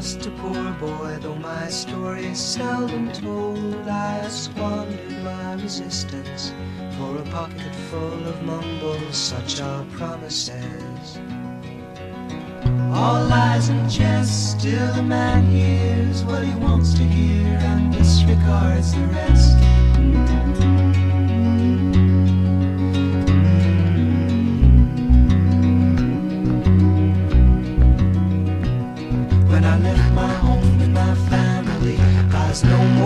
just a poor boy, though my story is seldom told. I squandered my resistance for a pocket full of mumbles, such are promises. All lies and jest, still a man hears what he wants to hear and disregards the rest.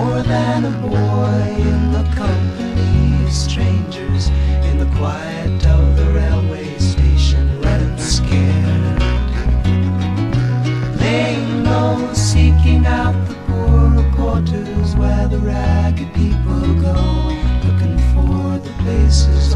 More than a boy in the company of strangers in the quiet of the railway station, running scared. Laying low, seeking out the poorer quarters where the ragged people go, looking for the places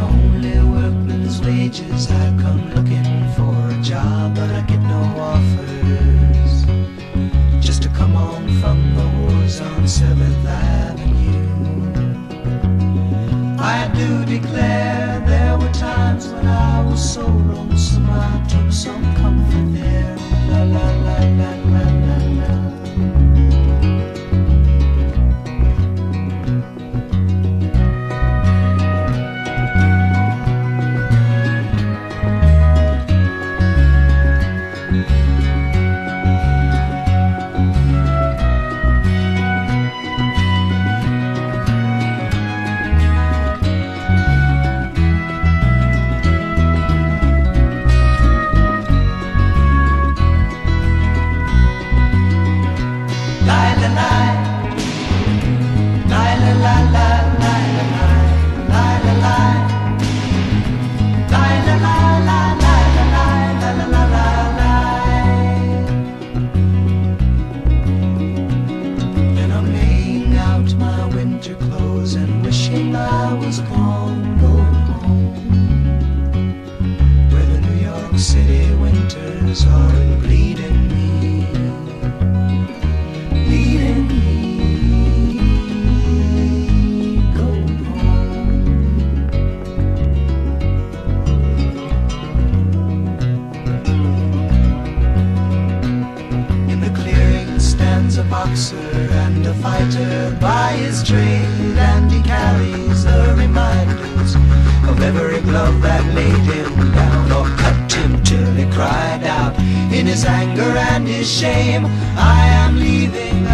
only workman's wages. I come looking for a job, but I get no offers. Just to come home from the wars on 7th a fighter by his trade, and he carries the reminders of every glove that laid him down or cut him till he cried out in his anger and his shame. I am leaving